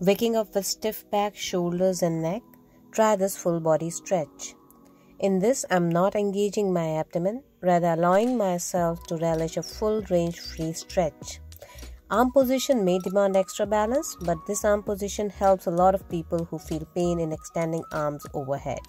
Waking up with stiff back, shoulders, and neck, try this full body stretch. In this, I'm not engaging my abdomen, rather allowing myself to relish a full range free stretch. Arm position may demand extra balance, but this arm position helps a lot of people who feel pain in extending arms overhead.